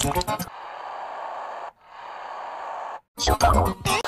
ショタロウ。